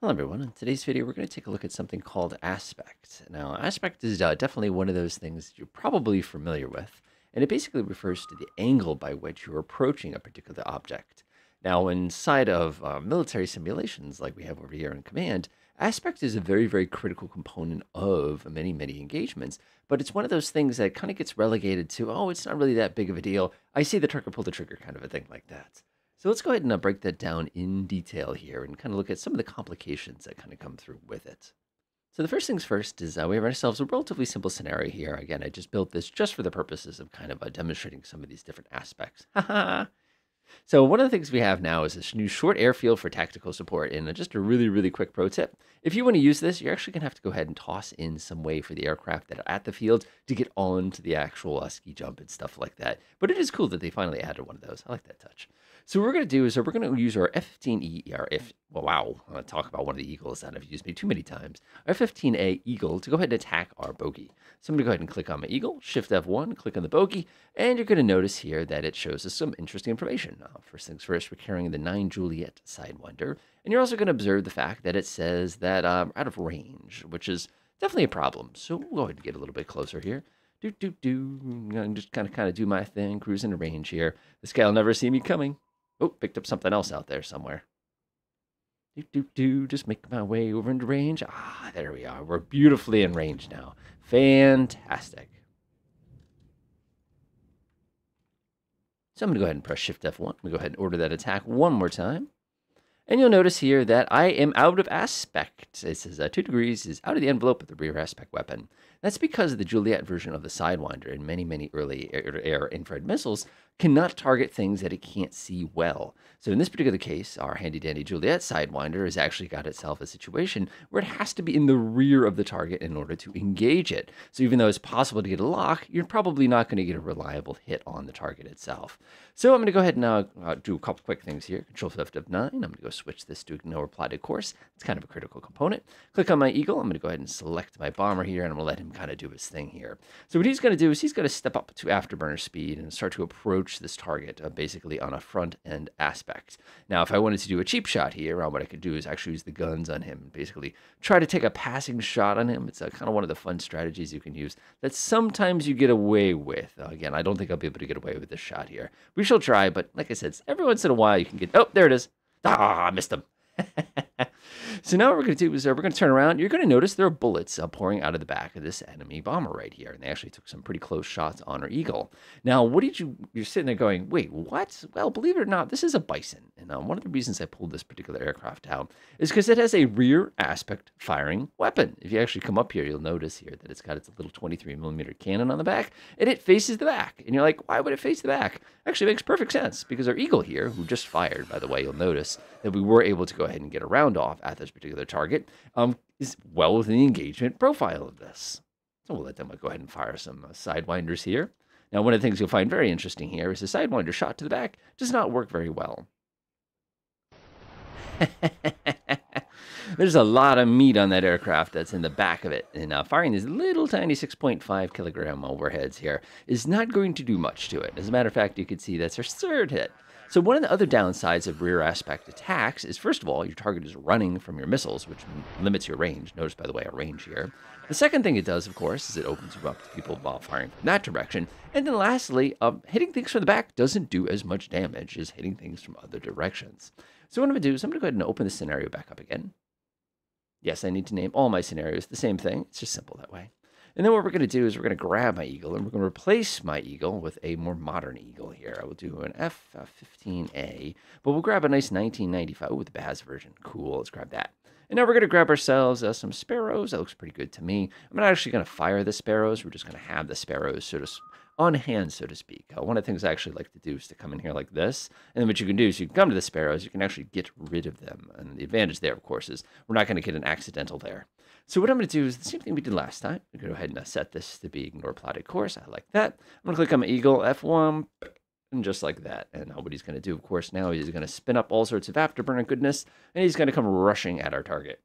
Hello everyone. In today's video, we're going to take a look at something called aspect. Now, aspect is uh, definitely one of those things you're probably familiar with, and it basically refers to the angle by which you're approaching a particular object. Now, inside of uh, military simulations like we have over here in Command, aspect is a very, very critical component of many, many engagements, but it's one of those things that kind of gets relegated to, oh, it's not really that big of a deal. I see the trigger, pull the trigger kind of a thing like that. So let's go ahead and uh, break that down in detail here and kind of look at some of the complications that kind of come through with it. So the first things first is uh, we have ourselves a relatively simple scenario here. Again, I just built this just for the purposes of kind of uh, demonstrating some of these different aspects. so one of the things we have now is this new short airfield for tactical support. And uh, just a really, really quick pro tip. If you want to use this, you're actually going to have to go ahead and toss in some way for the aircraft that are at the field to get on to the actual uh, ski jump and stuff like that. But it is cool that they finally added one of those. I like that touch. So what we're going to do is we're going to use our F-15E, our F, well, wow, I'm going to talk about one of the Eagles that I've used me too many times. Our F-15A Eagle to go ahead and attack our bogey. So I'm going to go ahead and click on my Eagle, Shift F1, click on the bogey, and you're going to notice here that it shows us some interesting information. Uh, first things first, we're carrying the 9 Juliet Sidewinder, and you're also going to observe the fact that it says that um, out of range, which is definitely a problem. So we'll go ahead and get a little bit closer here do do do. I'm gonna just kind of kind of do my thing, cruising the range here. This guy will never see me coming. Oh, picked up something else out there somewhere. Do, do, do, just make my way over into range. Ah, there we are. We're beautifully in range now. Fantastic. So I'm going to go ahead and press Shift F1. I'm going to go ahead and order that attack one more time. And you'll notice here that I am out of aspect. It says uh, 2 degrees is out of the envelope of the rear aspect weapon. That's because the Juliet version of the Sidewinder and many, many early air, air infrared missiles cannot target things that it can't see well. So in this particular case, our handy dandy Juliet Sidewinder has actually got itself a situation where it has to be in the rear of the target in order to engage it. So even though it's possible to get a lock, you're probably not going to get a reliable hit on the target itself. So I'm going to go ahead and uh, uh, do a couple quick things here. Control Shift F9. I'm going to go switch this to ignore plotted course. It's kind of a critical component. Click on my Eagle. I'm going to go ahead and select my bomber here, and I'm going to let him kind of do his thing here. So what he's going to do is he's going to step up to afterburner speed and start to approach this target uh, basically on a front end aspect. Now, if I wanted to do a cheap shot here, uh, what I could do is actually use the guns on him and basically try to take a passing shot on him. It's uh, kind of one of the fun strategies you can use that sometimes you get away with. again, I don't think I'll be able to get away with this shot here. We shall try, but like I said, every once in a while you can get. Oh, there it is. Ah, I missed him. so now what we're going to do is uh, we're going to turn around. You're going to notice there are bullets uh, pouring out of the back of this enemy bomber right here. And they actually took some pretty close shots on our Eagle. Now, what did you, you're sitting there going, wait, what? Well, believe it or not, this is a Bison. And uh, one of the reasons I pulled this particular aircraft out is because it has a rear aspect firing weapon. If you actually come up here, you'll notice here that it's got its little 23 millimeter cannon on the back and it faces the back. And you're like, why would it face the back? Actually makes perfect sense because our Eagle here, who just fired, by the way, you'll notice that we were able to go ahead and get a round off at this particular target, um, is well within the engagement profile of this. So we'll let them go ahead and fire some uh, sidewinders here. Now, one of the things you'll find very interesting here is the sidewinder shot to the back does not work very well. There's a lot of meat on that aircraft that's in the back of it, and uh, firing these little tiny 6.5 kilogram overheads here is not going to do much to it. As a matter of fact, you can see that's our third hit. So one of the other downsides of rear aspect attacks is, first of all, your target is running from your missiles, which limits your range. Notice, by the way, our range here. The second thing it does, of course, is it opens you up to people while firing from that direction. And then lastly, um, hitting things from the back doesn't do as much damage as hitting things from other directions. So what I'm going to do is I'm going to go ahead and open the scenario back up again. Yes, I need to name all my scenarios the same thing. It's just simple that way. And then what we're going to do is we're going to grab my eagle and we're going to replace my eagle with a more modern eagle here. I will do an F-15A, but we'll grab a nice 1995 with the Baz version. Cool, let's grab that. And now we're going to grab ourselves uh, some sparrows. That looks pretty good to me. I'm not actually going to fire the sparrows. We're just going to have the sparrows sort of on hand, so to speak. Uh, one of the things I actually like to do is to come in here like this. And then what you can do is you can come to the sparrows, you can actually get rid of them. And the advantage there, of course, is we're not going to get an accidental there. So what I'm going to do is the same thing we did last time. I'm going to go ahead and set this to be ignore plotted course. I like that. I'm going to click on my eagle, F1, and just like that. And what he's going to do, of course, now he's going to spin up all sorts of afterburner goodness, and he's going to come rushing at our target.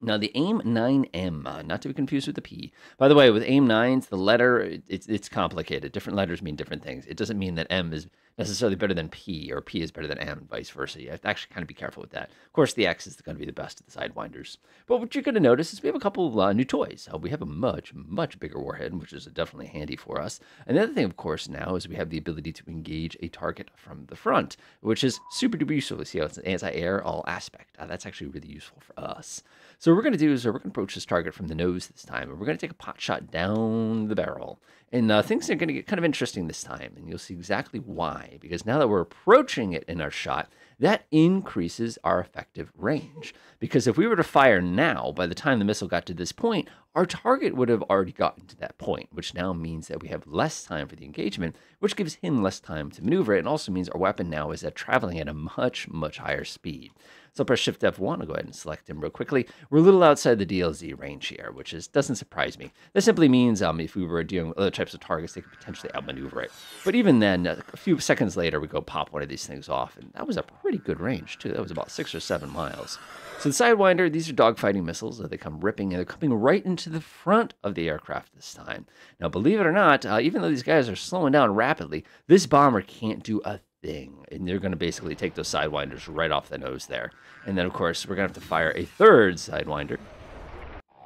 Now, the AIM 9M, uh, not to be confused with the P. By the way, with AIM 9s, the letter, it's, it's complicated. Different letters mean different things. It doesn't mean that M is necessarily better than P or P is better than M and vice versa. You have to actually kind of be careful with that. Of course, the X is going to be the best of the Sidewinders. But what you're going to notice is we have a couple uh, new toys. Uh, we have a much, much bigger warhead, which is definitely handy for us. And the other thing, of course, now is we have the ability to engage a target from the front, which is super duper useful. See how it's an anti-air all aspect. Uh, that's actually really useful for us. So what we're going to do is we're going to approach this target from the nose this time, and we're going to take a pot shot down the barrel. And uh, things are going to get kind of interesting this time, and you'll see exactly why. Because now that we're approaching it in our shot, that increases our effective range. Because if we were to fire now, by the time the missile got to this point, our target would have already gotten to that point, which now means that we have less time for the engagement, which gives him less time to maneuver. It also means our weapon now is at traveling at a much, much higher speed. So I'll press Shift F1. I'll go ahead and select him real quickly. We're a little outside the DLZ range here, which is doesn't surprise me. This simply means um, if we were dealing with other types of targets, they could potentially outmaneuver it. But even then, a few seconds later, we go pop one of these things off, and that was a pretty good range too. That was about six or seven miles. So the Sidewinder, these are dogfighting missiles. They come ripping, and they're coming right into the front of the aircraft this time. Now, believe it or not, uh, even though these guys are slowing down rapidly, this bomber can't do a thing. And they're going to basically take those Sidewinders right off the nose there. And then, of course, we're going to have to fire a third Sidewinder.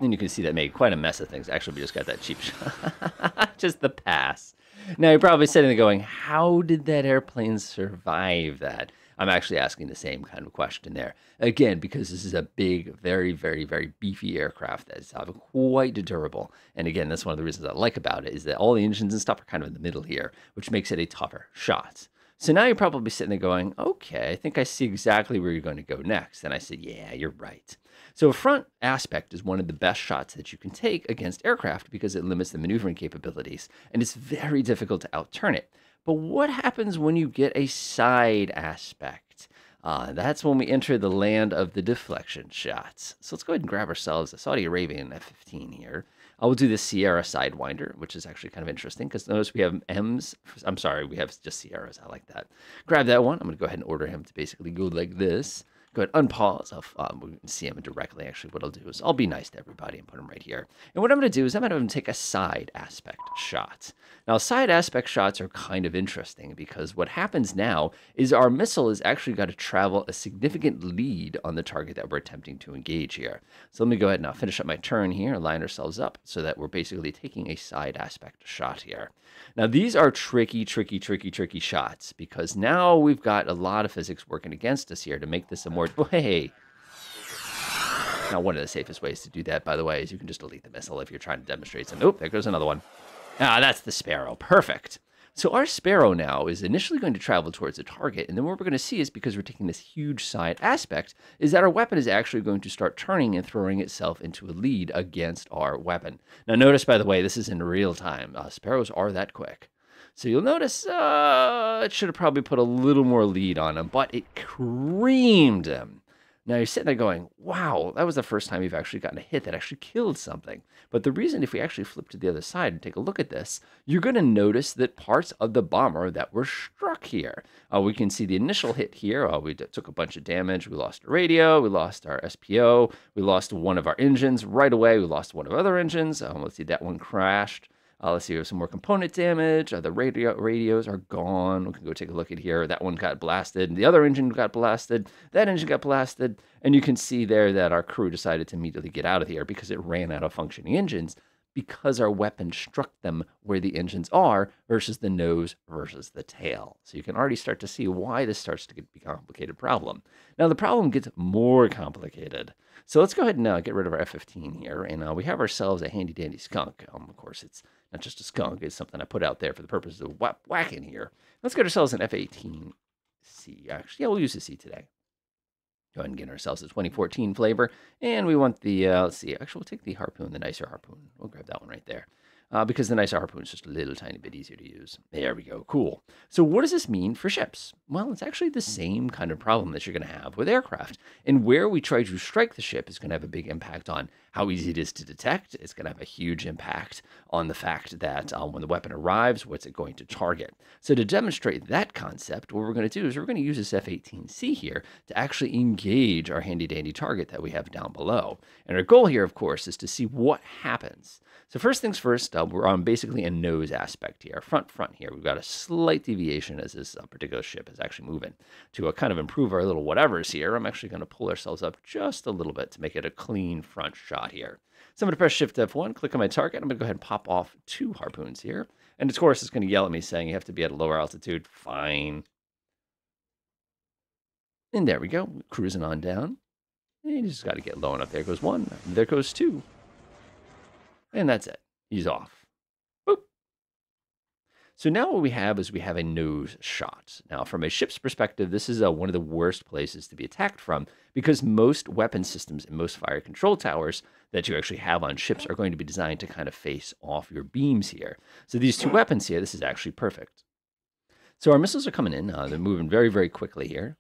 And you can see that made quite a mess of things. Actually, we just got that cheap shot. just the pass. Now, you're probably sitting there going, how did that airplane survive that? I'm actually asking the same kind of question there. Again, because this is a big, very, very, very beefy aircraft that is uh, quite durable. And again, that's one of the reasons I like about it is that all the engines and stuff are kind of in the middle here, which makes it a tougher shot. So now you're probably sitting there going, okay, I think I see exactly where you're going to go next. And I said, yeah, you're right. So a front aspect is one of the best shots that you can take against aircraft because it limits the maneuvering capabilities and it's very difficult to outturn it. But what happens when you get a side aspect? Uh, that's when we enter the land of the deflection shots. So let's go ahead and grab ourselves a Saudi Arabian F-15 here. I will do the Sierra Sidewinder, which is actually kind of interesting because notice we have M's. I'm sorry, we have just Sierras. I like that. Grab that one. I'm going to go ahead and order him to basically go like this. Go ahead, unpause. I'll, um, see him directly. Actually, what I'll do is I'll be nice to everybody and put him right here. And what I'm going to do is I'm going to take a side aspect shot. Now, side aspect shots are kind of interesting because what happens now is our missile is actually got to travel a significant lead on the target that we're attempting to engage here. So let me go ahead and now finish up my turn here, and line ourselves up so that we're basically taking a side aspect shot here. Now, these are tricky, tricky, tricky, tricky shots because now we've got a lot of physics working against us here to make this a more... Now, one of the safest ways to do that, by the way, is you can just delete the missile if you're trying to demonstrate something. Oh, there goes another one. Ah, that's the Sparrow. Perfect. So our Sparrow now is initially going to travel towards the target, and then what we're going to see is because we're taking this huge side aspect, is that our weapon is actually going to start turning and throwing itself into a lead against our weapon. Now notice, by the way, this is in real time. Uh, Sparrows are that quick. So you'll notice uh, it should have probably put a little more lead on him, but it creamed him. Now you're sitting there going, wow, that was the first time you've actually gotten a hit that actually killed something. But the reason, if we actually flip to the other side and take a look at this, you're going to notice that parts of the bomber that were struck here. Uh, we can see the initial hit here. Uh, we took a bunch of damage. We lost a radio. We lost our SPO. We lost one of our engines right away. We lost one of our other engines. Um, let's see, that one crashed. Uh, let's see, we have some more component damage. Uh, the radio radios are gone. We can go take a look at here. That one got blasted. The other engine got blasted. That engine got blasted. And you can see there that our crew decided to immediately get out of here because it ran out of functioning engines because our weapon struck them where the engines are versus the nose versus the tail. So you can already start to see why this starts to get, be a complicated problem. Now the problem gets more complicated. So let's go ahead and uh, get rid of our F-15 here. And uh, we have ourselves a handy dandy skunk. Um, of course, it's not just a skunk. It's something I put out there for the purpose of whack whacking here. Let's get ourselves an F-18C. Actually, yeah, we'll use the C today. Go ahead and get ourselves a 2014 flavor. And we want the, uh, let's see, actually, we'll take the harpoon, the nicer harpoon. We'll grab that one right there uh, because the nice harpoon is just a little tiny bit easier to use. There we go. Cool. So what does this mean for ships? Well, it's actually the same kind of problem that you're going to have with aircraft. And where we try to strike the ship is going to have a big impact on how easy it is to detect. It's going to have a huge impact on the fact that uh, when the weapon arrives, what's it going to target? So to demonstrate that concept, what we're going to do is we're going to use this F-18C here to actually engage our handy-dandy target that we have down below. And our goal here, of course, is to see what happens. So first things first, uh, we're on basically a nose aspect here, front front here. We've got a slight deviation as this uh, particular ship is actually moving. To uh, kind of improve our little whatevers here, I'm actually going to pull ourselves up just a little bit to make it a clean front shot here. So I'm going to press Shift F1, click on my target. I'm going to go ahead and pop off two harpoons here. And of course, it's going to yell at me saying you have to be at a lower altitude. Fine. And there we go, cruising on down. And you just got to get low enough. There goes one, there goes two. And that's it. He's off. Boop. So now what we have is we have a nose shot. Now, from a ship's perspective, this is uh, one of the worst places to be attacked from because most weapon systems and most fire control towers that you actually have on ships are going to be designed to kind of face off your beams here. So these two weapons here, this is actually perfect. So our missiles are coming in. Uh, they're moving very, very quickly here.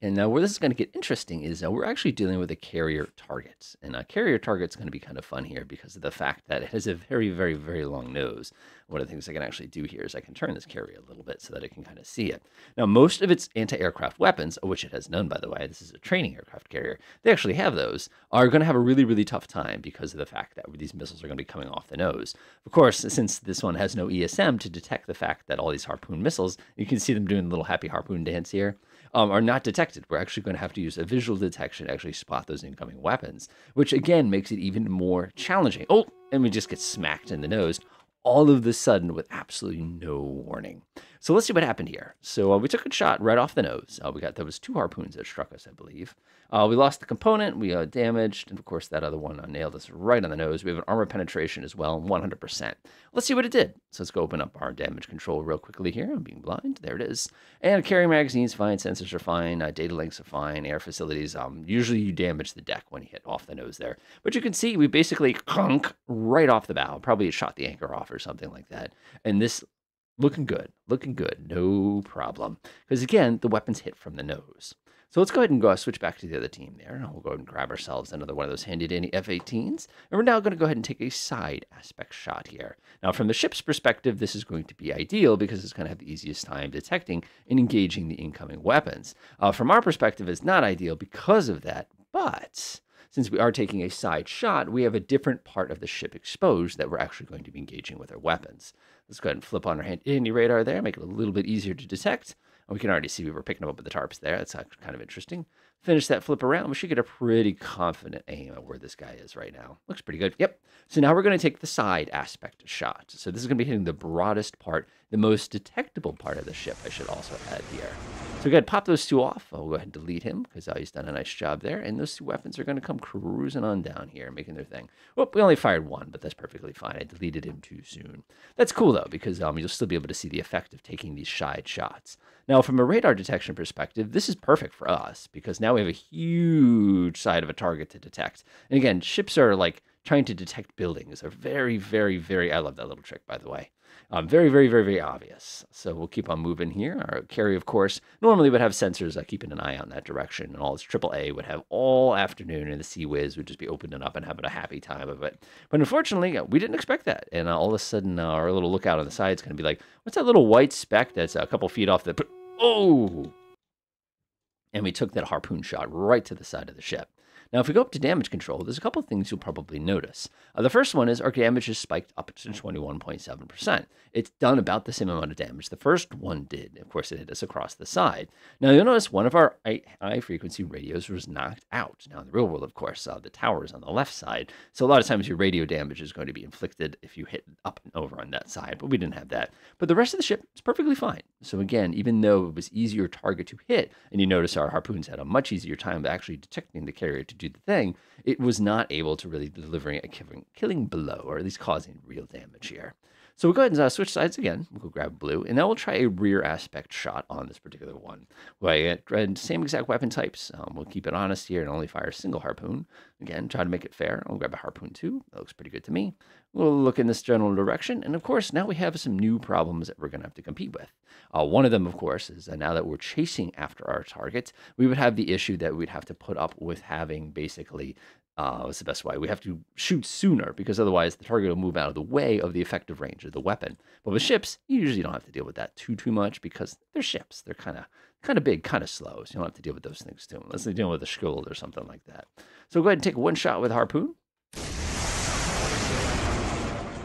And now where this is going to get interesting is uh, we're actually dealing with a carrier target. And a carrier target is going to be kind of fun here because of the fact that it has a very, very, very long nose. One of the things I can actually do here is I can turn this carrier a little bit so that it can kind of see it. Now, most of its anti-aircraft weapons, which it has none, by the way, this is a training aircraft carrier, they actually have those, are going to have a really, really tough time because of the fact that these missiles are going to be coming off the nose. Of course, since this one has no ESM to detect the fact that all these harpoon missiles, you can see them doing a little happy harpoon dance here um, are not detected. We're actually going to have to use a visual detection to actually spot those incoming weapons, which again makes it even more challenging. Oh, and we just get smacked in the nose all of the sudden with absolutely no warning. So let's see what happened here. So uh, we took a shot right off the nose. Uh, we got there was two harpoons that struck us, I believe. Uh, we lost the component. We uh, damaged, and of course that other one uh, nailed us right on the nose. We have an armor penetration as well, 100%. Let's see what it did. So let's go open up our damage control real quickly here. I'm being blind. There it is. And carrying magazines fine, sensors are fine, uh, data links are fine, air facilities. Um, usually you damage the deck when you hit off the nose there, but you can see we basically clunk right off the bow. Probably shot the anchor off or something like that. And this looking good, looking good, no problem. Because again, the weapons hit from the nose. So let's go ahead and go switch back to the other team there. And we'll go ahead and grab ourselves another one of those handy dandy F-18s. And we're now going to go ahead and take a side aspect shot here. Now, from the ship's perspective, this is going to be ideal because it's going to have the easiest time detecting and engaging the incoming weapons. Uh, from our perspective, it's not ideal because of that, but since we are taking a side shot, we have a different part of the ship exposed that we're actually going to be engaging with our weapons. Let's go ahead and flip on our handy radar there, make it a little bit easier to detect. And we can already see we were picking up with the tarps there. That's kind of interesting. Finish that flip around. We should get a pretty confident aim at where this guy is right now. Looks pretty good. Yep. So now we're going to take the side aspect shot. So this is going to be hitting the broadest part, the most detectable part of the ship, I should also add here. So we go ahead, pop those two off. I'll go ahead and delete him because he's done a nice job there. And those two weapons are going to come cruising on down here, making their thing. Well, we only fired one, but that's perfectly fine. I deleted him too soon. That's cool, though, because um, you'll still be able to see the effect of taking these side shots. Now, from a radar detection perspective, this is perfect for us because now we have a huge side of a target to detect. And again, ships are like trying to detect buildings are very, very, very, I love that little trick, by the way. Um, very, very, very, very obvious. So we'll keep on moving here. Our carry, of course, normally would have sensors uh, keeping an eye on that direction, and all its AAA would have all afternoon, and the CIWS would just be opening up and having a happy time of it. But unfortunately, uh, we didn't expect that, and uh, all of a sudden, uh, our little lookout on the side is going to be like, "What's that little white speck that's a couple feet off the?" Oh! And we took that harpoon shot right to the side of the ship. Now, if we go up to damage control, there's a couple of things you'll probably notice. Uh, the first one is our damage has spiked up to 21.7%. It's done about the same amount of damage the first one did. Of course, it hit us across the side. Now, you'll notice one of our high frequency radios was knocked out. Now, in the real world, of course, uh, the tower is on the left side. So, a lot of times your radio damage is going to be inflicted if you hit up and over on that side, but we didn't have that. But the rest of the ship is perfectly fine. So, again, even though it was easier target to hit, and you notice our harpoons had a much easier time actually detecting the carrier to do the thing, it was not able to really delivering a killing, killing blow, or at least causing real damage here. So we'll go ahead and uh, switch sides again. We'll go grab blue, and now we'll try a rear aspect shot on this particular one. We'll get same exact weapon types. Um, we'll keep it honest here and only fire a single harpoon. Again, try to make it fair. I'll grab a harpoon too. That looks pretty good to me. We'll look in this general direction, and of course, now we have some new problems that we're going to have to compete with. Uh, one of them, of course, is that now that we're chasing after our targets, we would have the issue that we'd have to put up with having basically uh, what's the best way? We have to shoot sooner because otherwise the target will move out of the way of the effective range of the weapon. But with ships, you usually don't have to deal with that too too much because they're ships. They're kind of kind of big, kind of slow, so you don't have to deal with those things too unless they're dealing with a Skjold or something like that. So go ahead and take one shot with harpoon.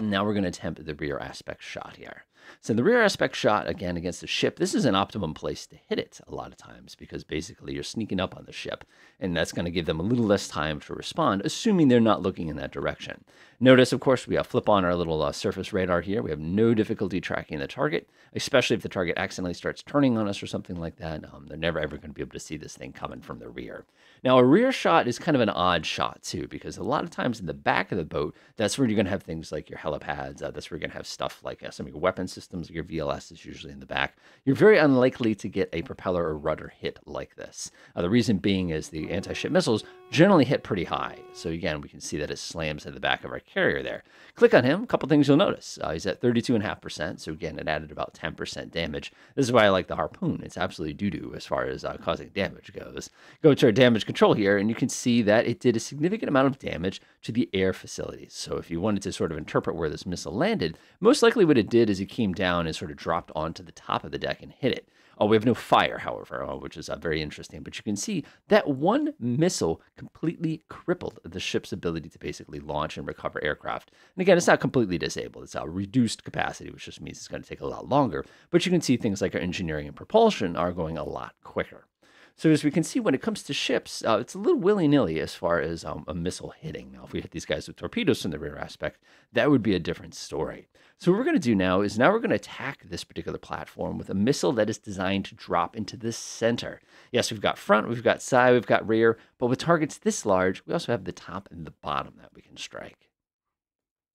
Now we're going to attempt the rear aspect shot here. So the rear aspect shot, again, against the ship, this is an optimum place to hit it a lot of times because basically you're sneaking up on the ship, and that's going to give them a little less time to respond, assuming they're not looking in that direction. Notice, of course, we have flip on our little uh, surface radar here. We have no difficulty tracking the target, especially if the target accidentally starts turning on us or something like that. Um, they're never ever going to be able to see this thing coming from the rear. Now, a rear shot is kind of an odd shot, too, because a lot of times in the back of the boat, that's where you're going to have things like your helipads. Uh, that's where you're going to have stuff like uh, some of your weapon systems. Your VLS is usually in the back. You're very unlikely to get a propeller or rudder hit like this. Uh, the reason being is the anti-ship missiles generally hit pretty high. So again, we can see that it slams in the back of our carrier there. Click on him, a couple things you'll notice. Uh, he's at 32.5%, so again, it added about 10% damage. This is why I like the Harpoon. It's absolutely doo-doo as far as uh, causing damage goes. Go to our damage control here, and you can see that it did a significant amount of damage to the air facilities. So if you wanted to sort of interpret where this missile landed, most likely what it did is it came down and sort of dropped onto the top of the deck and hit it. Oh, we have no fire, however, oh, which is uh, very interesting. But you can see that one missile completely crippled the ship's ability to basically launch and recover aircraft. And again, it's not completely disabled. It's a reduced capacity, which just means it's going to take a lot longer. But you can see things like our engineering and propulsion are going a lot quicker. So as we can see, when it comes to ships, uh, it's a little willy-nilly as far as um, a missile hitting. Now, if we hit these guys with torpedoes from the rear aspect, that would be a different story. So what we're going to do now is now we're going to attack this particular platform with a missile that is designed to drop into the center. Yes, we've got front, we've got side, we've got rear, but with targets this large, we also have the top and the bottom that we can strike.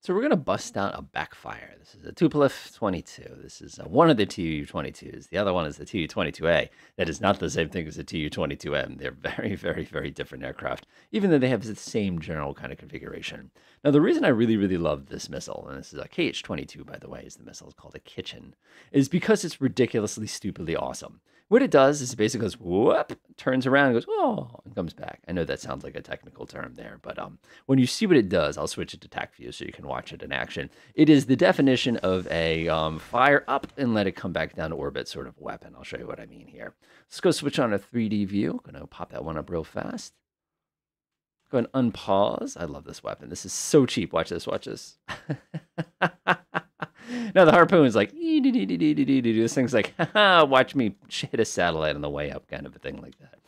So we're going to bust out a backfire. This is a Tupolev 22. This is one of the Tu-22s. The other one is the Tu-22A. That is not the same thing as the Tu-22M. They're very, very, very different aircraft, even though they have the same general kind of configuration. Now, the reason I really, really love this missile, and this is a KH-22, by the way, is the missile. is called a Kitchen, is because it's ridiculously, stupidly awesome. What it does is it basically goes whoop, turns around goes oh, and comes back. I know that sounds like a technical term there, but um, when you see what it does, I'll switch it to Tacview so you can watch it in action. It is the definition of a um, fire up and let it come back down to orbit sort of weapon. I'll show you what I mean here. Let's go switch on a 3D view. I'm gonna pop that one up real fast. Go and unpause. I love this weapon. This is so cheap. Watch this. Watch this. no, the harpoon is like this thing's like, watch me hit a satellite on the way up, kind of a thing like that.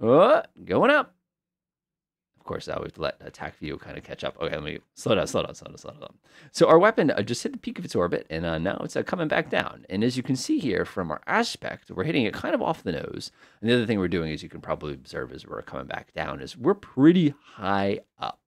Oh, going up. Of course, I would let attack view kind of catch up. Okay, let me slow down, slow down, slow down, slow down. So our weapon uh, just hit the peak of its orbit, and uh, now it's uh, coming back down. And as you can see here from our aspect, we're hitting it kind of off the nose. And the other thing we're doing, as you can probably observe as we're coming back down, is we're pretty high up.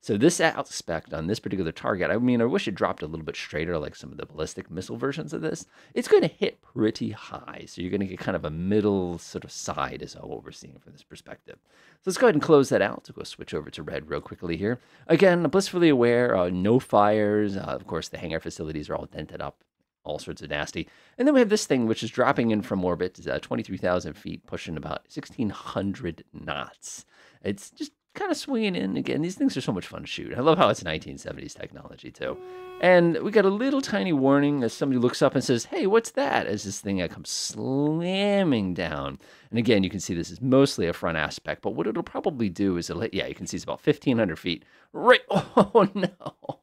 So this aspect on this particular target, I mean, I wish it dropped a little bit straighter like some of the ballistic missile versions of this. It's going to hit pretty high. So you're going to get kind of a middle sort of side is all what we're seeing from this perspective. So let's go ahead and close that out. So go switch over to red real quickly here. Again, blissfully aware, uh, no fires. Uh, of course, the hangar facilities are all dented up all sorts of nasty. And then we have this thing, which is dropping in from orbit, uh, 23,000 feet, pushing about 1,600 knots. It's just kind of swinging in again. These things are so much fun to shoot. I love how it's 1970s technology too. And we got a little tiny warning as somebody looks up and says, "Hey, what's that?" As this thing comes slamming down. And again, you can see this is mostly a front aspect, but what it'll probably do is it'll yeah, you can see it's about 1,500 feet. Right. Oh no.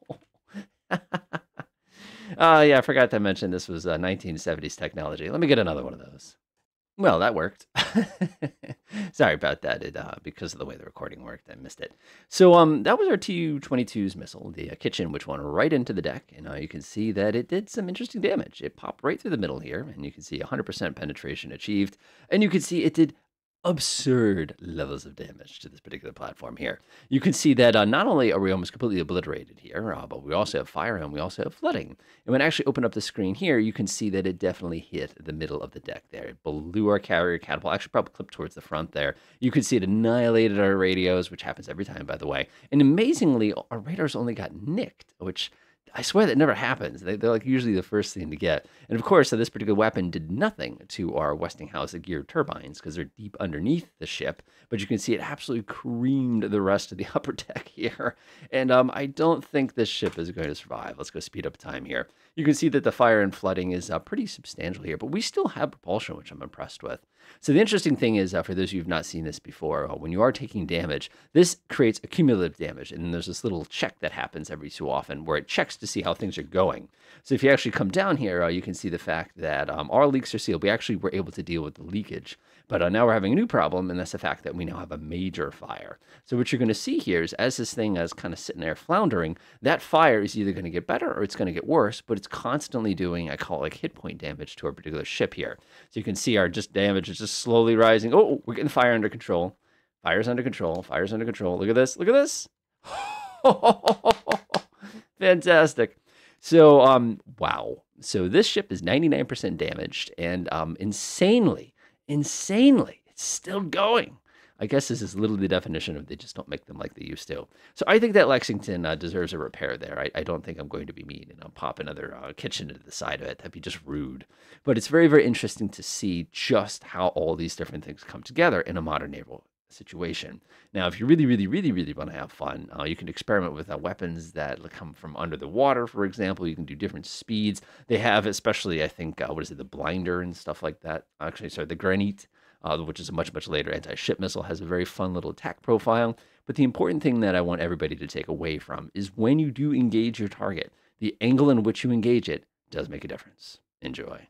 uh, yeah, I forgot to mention this was uh, 1970s technology. Let me get another one of those. Well, that worked. Sorry about that. It uh, because of the way the recording worked, I missed it. So um, that was our Tu-22's missile, the uh, kitchen, which went right into the deck, and uh, you can see that it did some interesting damage. It popped right through the middle here, and you can see 100% penetration achieved, and you can see it did absurd levels of damage to this particular platform here. You can see that uh, not only are we almost completely obliterated here, uh, but we also have fire and we also have flooding. And when I actually open up the screen here, you can see that it definitely hit the middle of the deck there. It blew our carrier catapult, actually probably clipped towards the front there. You can see it annihilated our radios, which happens every time, by the way. And amazingly, our radars only got nicked, which I swear that never happens. They, are like usually the first thing to get. And of course, so this particular weapon did nothing to our Westinghouse geared turbines because they're deep underneath the ship. But you can see it absolutely creamed the rest of the upper deck here. And um, I don't think this ship is going to survive. Let's go speed up time here. You can see that the fire and flooding is uh, pretty substantial here, but we still have propulsion, which I'm impressed with. So the interesting thing is, uh, for those of you who've not seen this before, uh, when you are taking damage, this creates a cumulative damage, and there's this little check that happens every so often where it checks to see how things are going. So if you actually come down here, uh, you can see the fact that um, our leaks are sealed. We actually were able to deal with the leakage, but uh, now we're having a new problem, and that's the fact that we now have a major fire. So what you're going to see here is as this thing is kind of sitting there floundering, that fire is either going to get better or it's going to get worse, but it's constantly doing, I call it like hit point damage to our particular ship here. So you can see our just damage is just slowly rising. Oh, we're getting fire under control. Fire's under control. Fire's under control. Look at this. Look at this. Fantastic. So, um, wow. So this ship is 99% damaged and um, insanely, insanely, it's still going. I guess this is literally the definition of they just don't make them like they used to. So I think that Lexington uh, deserves a repair there. I, I, don't think I'm going to be mean and I'll pop another uh, kitchen into the side of it. That'd be just rude. But it's very, very interesting to see just how all these different things come together in a modern naval situation. Now, if you really, really, really, really want to have fun, uh, you can experiment with uh, weapons that come from under the water, for example. You can do different speeds. They have, especially, I think, uh, what is it, the blinder and stuff like that. Actually, sorry, the granite uh, which is a much, much later anti ship missile, has a very fun little attack profile. But the important thing that I want everybody to take away from is when you do engage your target, the angle in which you engage it does make a difference. Enjoy.